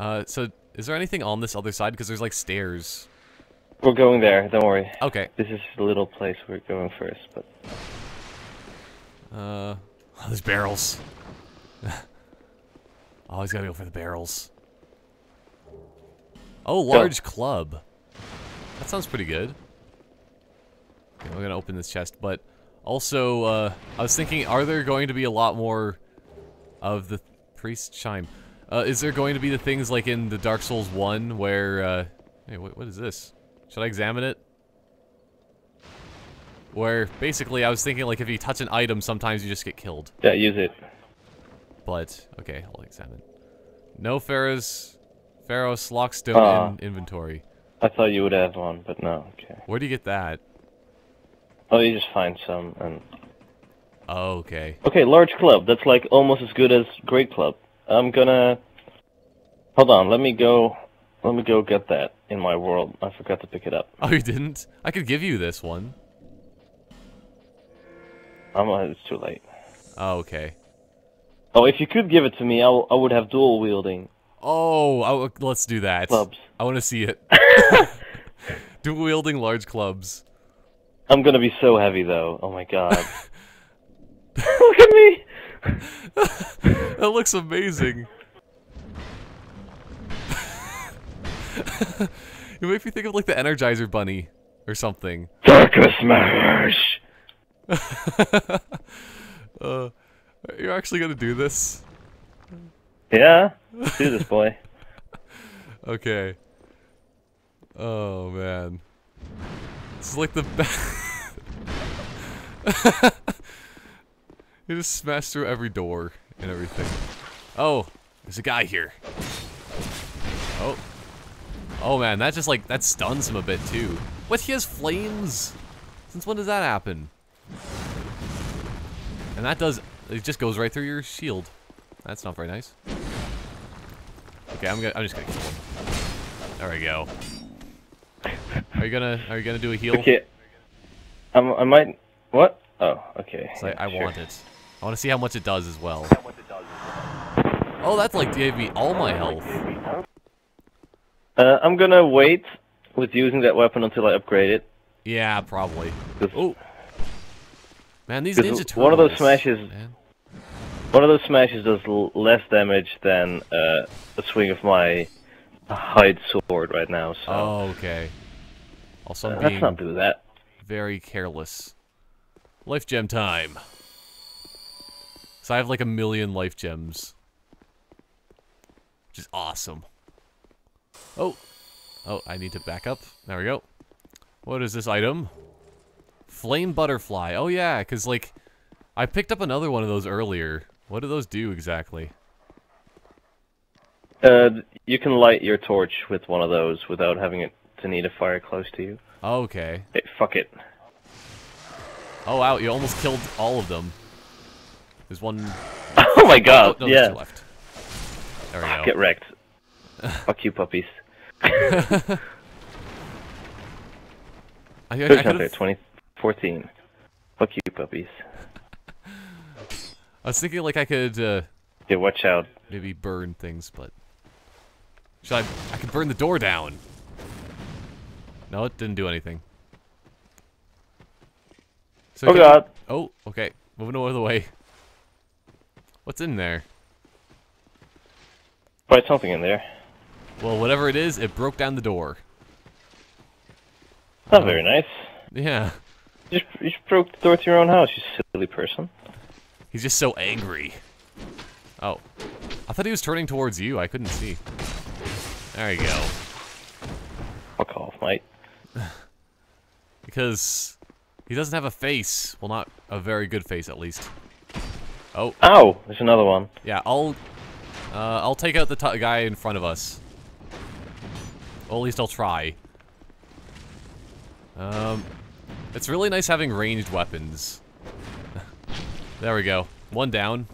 Uh, so is there anything on this other side? Because there's like stairs. We're going there. Don't worry. Okay. This is the little place we're going first, but Uh, oh, there's barrels. Always gotta go for the barrels. Oh, large club. That sounds pretty good. Okay, we're gonna open this chest, but also, uh, I was thinking, are there going to be a lot more of the priest chime? Uh, is there going to be the things like in the Dark Souls 1 where, uh, hey, what, what is this? Should I examine it? Where, basically, I was thinking, like, if you touch an item, sometimes you just get killed. yeah, use it. But, okay, I'll examine. No Pharros'... Pharros' Lockstone Ah. in inventory. I thought you would have one, but no. Okay. Where do you get that? Oh, you just find some and. Oh, okay. Okay, large club. That's like almost as good as great club. I'm gonna. Hold on. Let me go. Let me go get that in my world. I forgot to pick it up. Oh, you didn't? I could give you this one. I'm. uh, It's too late. Oh, okay. Oh, if you could give it to me, I, I would have dual wielding Oh, oh, let's do that. clubs. I want to see it. Dual wielding large clubs. I'm gonna be so heavy though. Oh my god. Look at me. That looks amazing. you make me think of like the Energizer Bunny or something. Darker smash. uh, you're actually gonna do this? Yeah. Let's do this, boy. Okay. Oh man. This is like the best. you just smash through every door and everything. Oh, there's a guy here. Oh. Oh man, that just like, that stuns him a bit too. What, he has flames? Since when does that happen? And that does, it just goes right through your shield. That's not very nice. Okay, I'm gonna, I'm just gonna kill him. There we go. Are you gonna, are you gonna do a heal? Okay. Um, I might. What? Oh, okay. So I, I sure. want it. I want to see how much it does as well. Oh, that's like gave me all my health. Uh, I'm gonna wait with using that weapon until I upgrade it. Yeah, probably. Oh, man, these Ninja Turtles. one of those smashes- man. One of those smashes does l- less damage than uh, a swing of my Heide sword right now. So Oh, okay. Also, uh, let's not do that. very careless. Life gem time. So I have like a million life gems. Which is awesome. Oh. Oh, I need to back up. There we go. What is this item? Flame butterfly. Oh yeah, because like, I picked up another one of those earlier. What do those do exactly? Uh, you can light your torch with one of those without having it to need a fire close to you. Okay. Hey, fuck it. Oh wow, you almost killed all of them. There's one Oh my god, Oh, no, there's two yeah. left. There we go. Get wrecked. fuck you, puppies. I, I, I Who's out there? 2014. Fuck you, puppies. I was thinking like I could uh, Yeah, watch out. maybe burn things, but should I? I could burn the door down. No, it didn't do anything. So Oh god. Oh, okay. Moving of the way. What's in there? Write something in there. Well, whatever it is, it broke down the door. Not very nice. Yeah. You just, you just broke the door to your own house, you silly person. He's just so angry. Oh. I thought he was turning towards you. I couldn't see. There you go. Fuck off, mate. Because he doesn't have a face. Well, not a very good face, at least. Oh, Ow! There's another one. yeah, I'll... Uh, I'll take out the t guy in front of us. Well, at least I'll try. Um, it's really nice having ranged weapons. there we go. One down.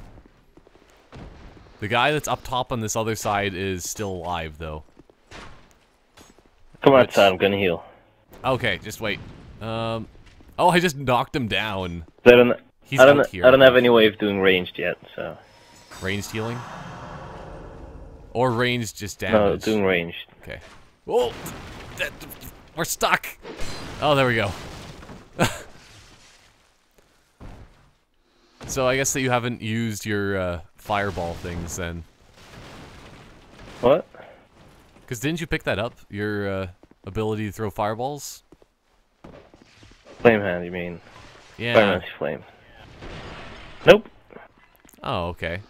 The guy that's up top on this other side is still alive, though. Come outside, I'm gonna heal. Okay, just wait. Um, oh, I just knocked him down. I don't, He's I don't, here. I don't have any way of doing ranged yet, so. Ranged healing. Or range just down. No, damage? doing ranged. Okay. Oh, that, we're stuck. Oh, there we go. so I guess that you haven't used your uh, fireball things then, What? because didn't you pick that up? Your uh, ability to throw fireballs? Flame hand, you mean? Yeah. Pyromancy flame. Nope. Oh, okay.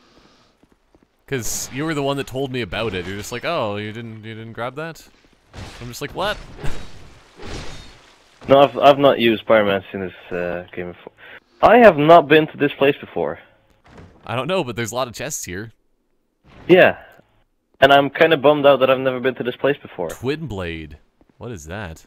Because you were the one that told me about it. You're just like, oh, you didn't, you didn't grab that. I'm just like, what? No, I've I've not used pyromancy in this uh, game before. I have not been to this place before. I don't know, but there's a lot of chests here. Yeah, and I'm kind of bummed out that I've never been to this place before. Twin blade. What is that?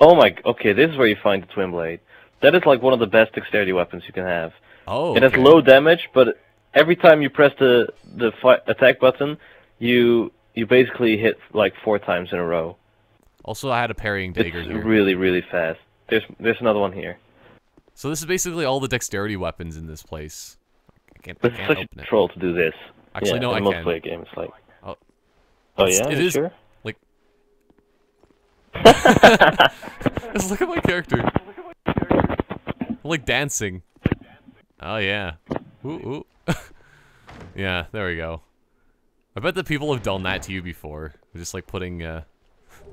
Oh my. Okay, this is where you find the twin blade. That is like one of the best dexterity weapons you can have. Oh, It has low damage, but every time you press the the fi- attack button, you you basically hit like four times in a row. Also, I had a parrying dagger it's here. really really fast. There's there's another one here. So this is basically all the dexterity weapons in this place. I can't, I But it's can't such a it. troll to do this. Actually, yeah, no, I a can. game, it's like. Oh. Oh yeah, it is- sure? Just look at my character. I'm like dancing. Oh yeah. Ooh, ooh. yeah, there we go. I bet that people have done that to you before. Just like putting uh,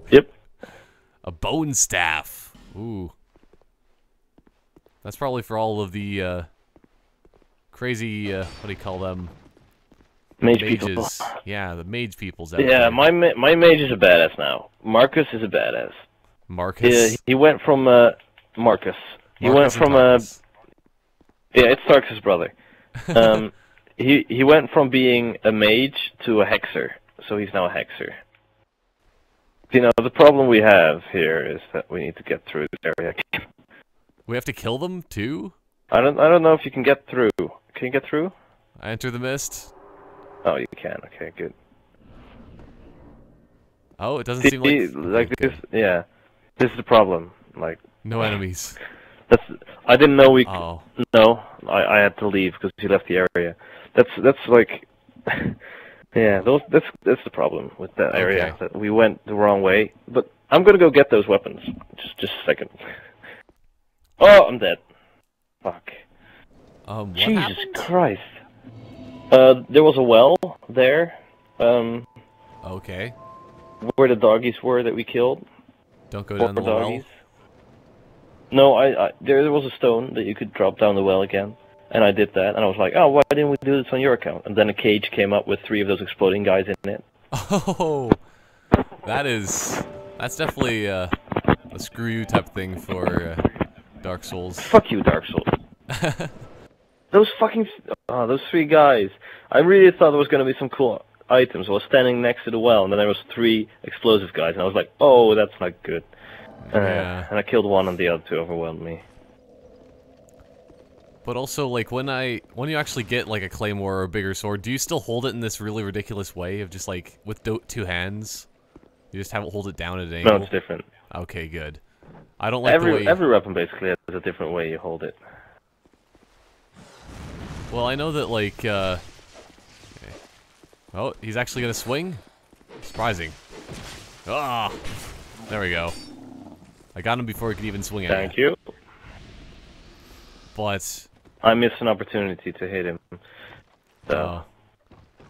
Yep. a bone staff. Ooh. That's probably for all of the uh, crazy, uh, what do you call them? Mage people. Yeah, the mage peoples out Yeah, my ma- my mage is a badass now. Marcus is a badass. Marcus. Yeah, he went from uh Marcus. He went Marcus from uh yeah, it's Stark's brother. Um, he he went from being a mage to a hexer, so he's now a hexer. You know, the problem we have here is that we need to get through this area. We have to kill them too? I don't I don't know if you can get through. Can you get through? I enter the mist. Oh, you can. Okay, good. Oh, it doesn't See, seem like like okay, this, yeah. This is the problem. Like no enemies. That's I didn't know we. Oh, No, I I had to leave because he left the area. That's that's like, yeah, those that's that's the problem with that area. Okay. That we went the wrong way. But I'm gonna go get those weapons. Just just a second. Oh, I'm dead. Fuck. um, what Jesus happened? Christ. Uh, there was a well there, um, Okay, where the doggies were that we killed. don't go down the well. No, I, I there, there was a stone that you could drop down the well again, and I did that, and I was like, oh, why didn't we do this on your account? And then a cage came up with three of those exploding guys in it. Oh, that is that's definitely uh, a screw you type thing for uh, Dark Souls. Fuck you, Dark Souls. those fucking, oh, those three guys. I really thought there was gonna be some cool items. I was standing next to the well, and then there was three explosive guys, and I was like, oh, that's not good. Uh, Yeah. And I killed one, and the other two overwhelmed me. But also, like when I when you actually get like a claymore or a bigger sword, do you still hold it in this really ridiculous way of just like with do- two hands? You just have it hold it down at an angle? No, it's different. Okay, good. I don't like every the way. every weapon basically has a different way you hold it. Well, I know that like. uh... okay. Oh, he's actually gonna swing. Surprising. Ah, there we go. I got him before he could even swing at Thank me. you. But I missed an opportunity to hit him. So uh,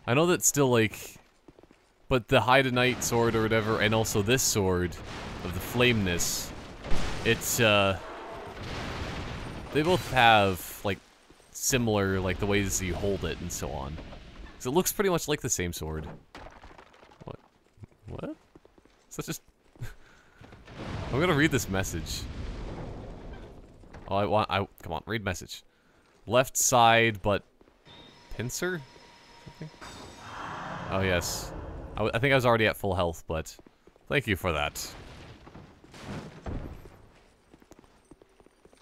I know that still like, but the Heide Knight sword or whatever, and also this sword of the flameness, it's uh, they both have like similar like the ways you hold it and so on. So it looks pretty much like the same sword. What? What? Is that just? I'm gonna read this message. Oh, I want. I come on. Read message. Left side, but pincer. Oh yes. I think I was already at full health, but thank you for that.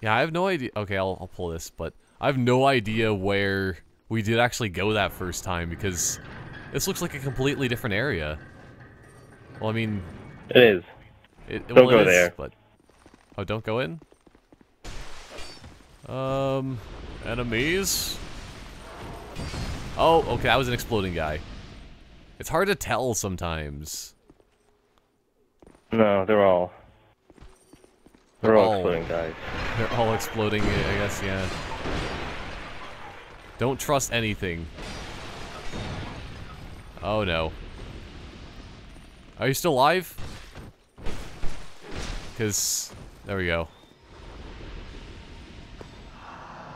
Yeah, I have no idea. Okay, I'll, I'll pull this, but I have no idea where we did actually go that first time because this looks like a completely different area. Well, I mean, it is. It, Don't well, go is, there. But oh, don't go in. Um, enemies. Oh, okay, that was an exploding guy. It's hard to tell sometimes. No, they're all. They're, They're all all- exploding guys. They're all exploding, I guess, yeah. Don't trust anything. Oh no. Are you still alive? Because, there we go.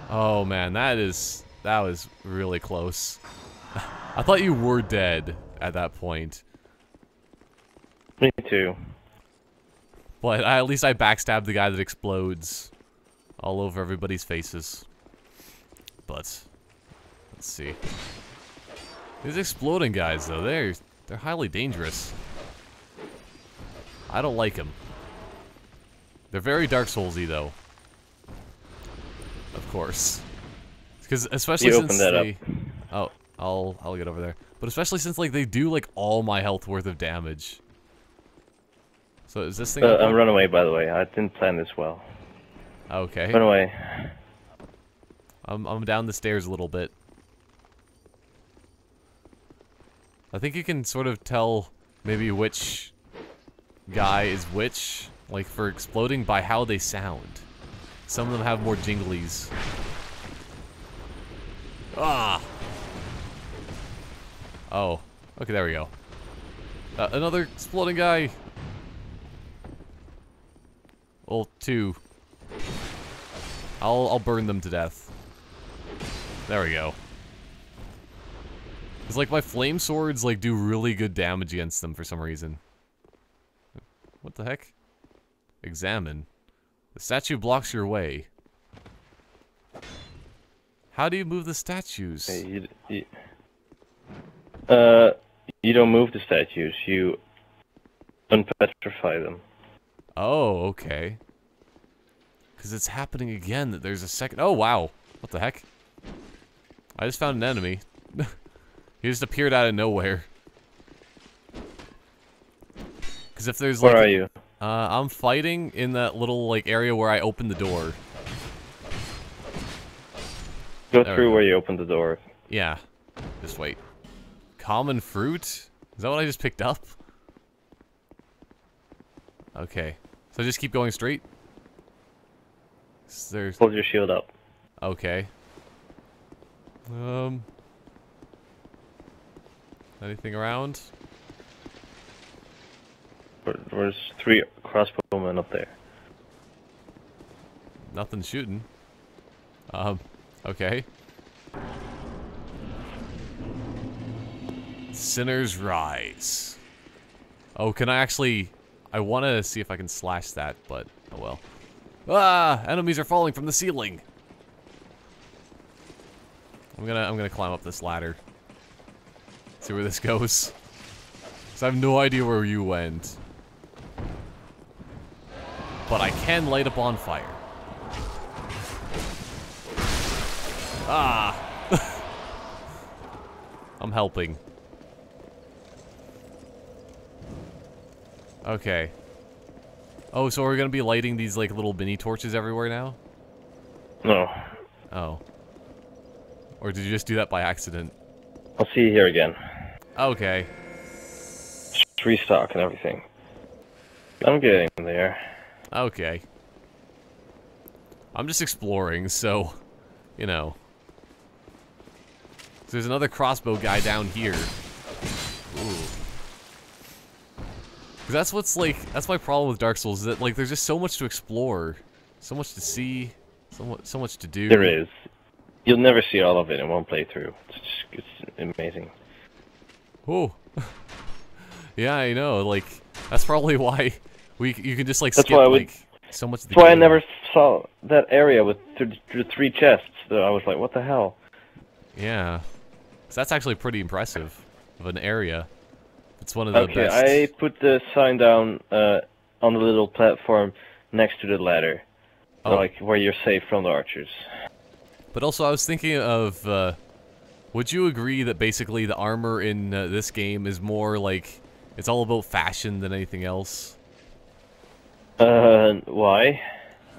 Oh man, that is, that was really close. I thought you were dead at that point. Me too. But I, at least I backstabbed the guy that explodes all over everybody's faces. But let's see. These exploding guys, though, they're they're highly dangerous. I don't like them. They're very Dark Soulsy, though. Of course, because especially You since that up. they. Oh, I'll I'll get over there. But especially since like they do like all my health worth of damage. So is this thing? Uh. I'm run away, by the way. I didn't plan this well. Okay. Run away. I'm I'm down the stairs a little bit. I think you can sort of tell maybe which guy is which, like for exploding by how they sound. Some of them have more jinglies. Ah. Oh. Okay, there we go. Uh, another exploding guy. Well, two. I'll I'll burn them to death. There we go. It's like my flame swords like do really good damage against them for some reason. What the heck? Examine. The statue blocks your way. How do you move the statues? You, you, uh, you don't move the statues. You unpetrify them. Oh, okay. Because it's happening again that there's a second. Oh, wow. What the heck? I just found an enemy. he just appeared out of nowhere. Because if there's like. Where are you? Uh, I'm fighting in that little like area where I opened the door. Go There through where you opened the door. Yeah. Just wait. Common fruit? Is that what I just picked up? Okay. So just keep going straight? There's Hold your shield up. okay. Um Anything around? There- There's three crossbowmen up there. Nothing shooting. Um okay. Sinners Rise. Oh, can I actually... I want to see if I can slash that, but oh well. Ah! Enemies are falling from the ceiling! I'm gonna, I'm gonna climb up this ladder. See where this goes. 'Cause I have no idea where you went. But I can light a bonfire. Ah! I'm helping. Okay. Oh, so we're gonna be lighting these like little mini torches everywhere now? No. Oh. Or did you just do that by accident? I'll see you here again. Okay. Restock and everything. I'm getting there. Okay. I'm just exploring, so, you know. So there's another crossbow guy down here. Ooh. that's what's like, that's my problem with Dark Souls, is that like there's just so much to explore. So much to see, so, mu so much to do. There is. You'll never see all of it in one playthrough. It's, just, it's amazing. Oh. yeah, I know, like, that's probably why we, you can just like That's skip why I would- like, so much That's why I never saw that area with th- th- three chests. So I was like, what the hell? Yeah. So that's actually pretty impressive of an area. It's one of the Okay, best. I put the sign down uh, on the little platform next to the ladder. So, Oh. Like where you're safe from the archers. But also, I was thinking of. Uh, would you agree that basically the armor in uh, this game is more like it's all about fashion than anything else? Uh, why?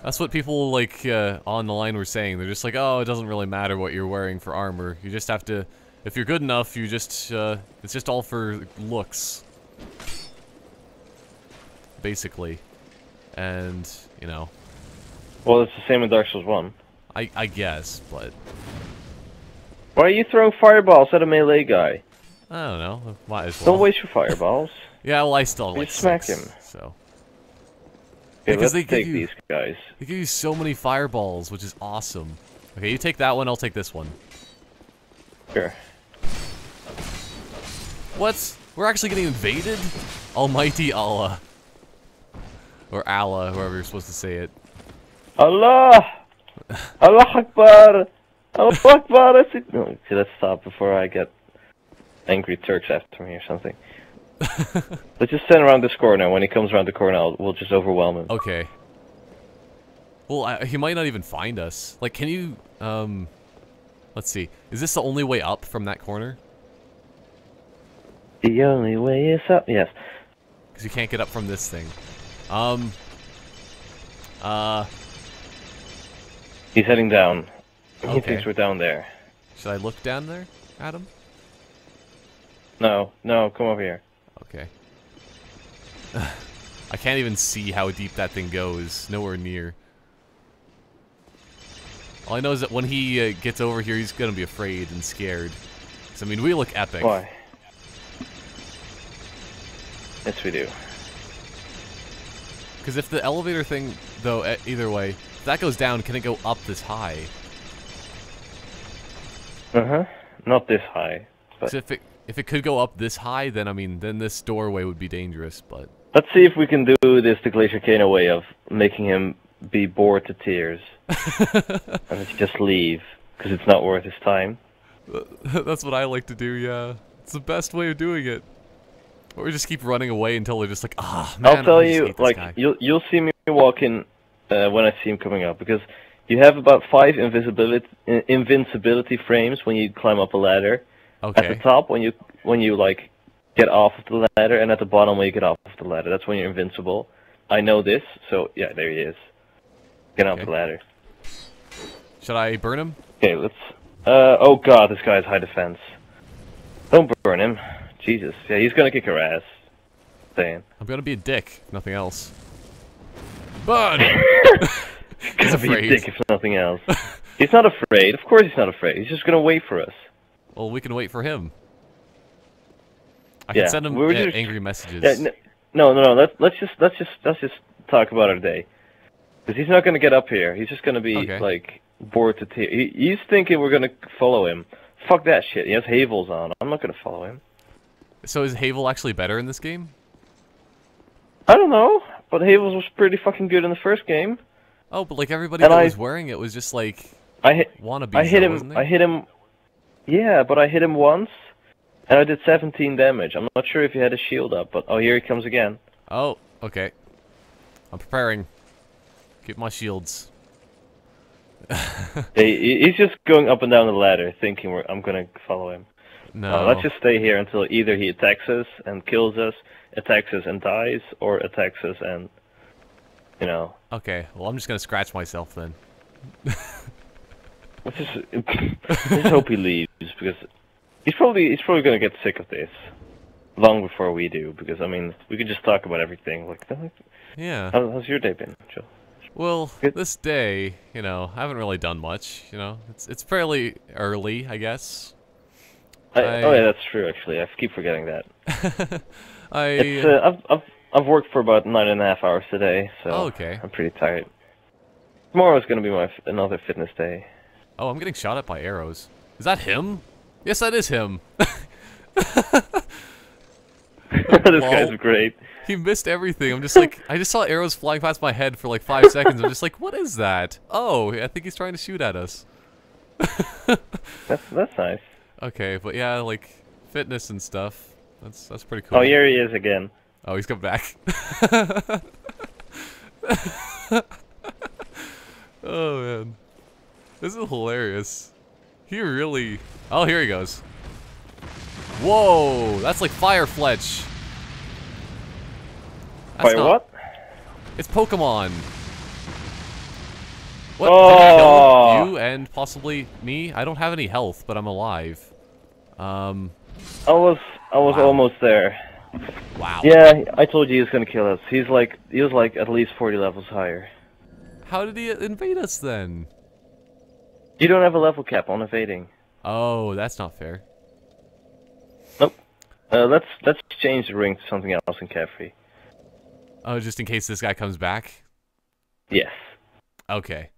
That's what people like uh, on the line were saying. They're just like, oh, it doesn't really matter what you're wearing for armor. You just have to If you're good enough, you just, uh, it's just all for looks. Basically. And, you know, Well, it's the same in Dark Souls 1. I, I guess, but Why are you throwing fireballs at a melee guy? I don't know. Might as well. Don't waste your fireballs. Yeah, well, I still You like smack six, him. So Okay, Because they give you- these guys. they give you so many fireballs, which is awesome. Okay, you take that one. I'll take this one. Sure. What? We're actually getting invaded? Almighty Allah. Or Allah, whoever you're supposed to say it. Allah! Allah Akbar! Allah Akbar! No, okay, let's stop before I get angry Turks after me or something. let's just stand around this corner. When he comes around the corner, I'll, we'll just overwhelm him. Okay. Well, I, he might not even find us. Like, can you, um... Let's see. Is this the only way up from that corner? The only way is up. Yes. Because you can't get up from this thing. Um... Uh... He's heading down. He Okay. thinks we're down there. Should I look down there, Adam? No, no, come over here. Okay. I can't even see how deep that thing goes. Nowhere near. All I know is that when he uh, gets over here, he's gonna be afraid and scared. 'Cause, I mean, we look epic. Why? Yes, we do. Because if the elevator thing, though, either way, if that goes down, can it go up this high? Uh huh. Not this high. But if it if it could go up this high, then I mean, then this doorway would be dangerous. But let's see if we can do this the Glaciercano way of making him be bored to tears and let's just leave because it's not worth his time. that's what I like to do. Yeah, it's the best way of doing it. Or we just keep running away until they're just like, ah, man. I'll tell I you, like guy." you'll you'll see me walking uh, when I see him coming up because you have about five invisibility invincibility frames when you climb up a ladder. At the top when you when you like get off of the ladder, and at the bottom when you get off of the ladder. That's when you're invincible. I know this, so yeah, there he is. Get off Okay. the ladder. Should I burn him? Okay, let's. Uh oh god, this guy's high defense. Don't burn him. Jesus, yeah, he's gonna kick your ass. Saying. I'm gonna be a dick, nothing else. Burn! Gonna be a dick if nothing else. he's not afraid. Of course he's not afraid. He's just gonna wait for us. Well, we can wait for him. I Yeah, can send him uh, just- angry messages. Yeah, no, no, no. Let's let's just let's just let's just talk about our day. Because he's not gonna get up here. He's just gonna be Okay. like bored to tears. He, he's thinking we're gonna follow him. Fuck that shit. He has Havels on. I'm not gonna follow him. So is Havel actually better in this game? I don't know, but Havels was pretty fucking good in the first game. Oh, but like everybody And that I- was wearing it was just like I hit wannabes. I hit him. I hit him. Yeah, but I hit him once, and I did 17 damage. I'm not sure if he had a shield up, but oh, here he comes again. Oh, okay. I'm preparing. Get my shields. He- he- he's just going up and down the ladder, thinking we're, I'm gonna follow him. No. Uh, let's just stay here until either he attacks us and kills us, attacks us and dies, or attacks us and, you know, Okay, well I'm just gonna scratch myself then. let's just, let's hope he leaves because he's probably he's probably gonna get sick of this long before we do. Because I mean, we could just talk about everything. Like, Yeah. how, how's your day been, Joe? Well, Good. this day, you know, I haven't really done much. You know, it's it's fairly early, I guess. I, I- oh yeah, that's true. Actually, I keep forgetting that. I. Uh, I've I've I've worked for about nine and a half hours today, so Oh, okay. I'm pretty tired. Tomorrow's gonna be my f- another fitness day. Oh, I'm getting shot at by arrows. Is that him? Yes, that is him. this guy's great. he missed everything. I'm just like, I just saw arrows flying past my head for like five seconds. I'm just like, what is that? Oh, I think he's trying to shoot at us. That's that's nice. Okay, but yeah, like fitness and stuff. That's that's pretty cool. Oh, here he is again. Oh, he's come back. oh man, this is hilarious. He really. Oh, here he goes. Whoa, that's like fire fletch. That's Wait, not- what? It's Pokemon. What? Oh. You and possibly me? I don't have any health, but I'm alive. Um, I was I was Wow. almost there. wow. Yeah, I told you he was gonna kill us. He's like he was like at least forty levels higher. How did he invade us then? You don't have a level cap on evading. Oh, that's not fair. Nope. Uh, let's let's change the ring to something else in Caffrey. Oh, just in case this guy comes back? Yes. Okay.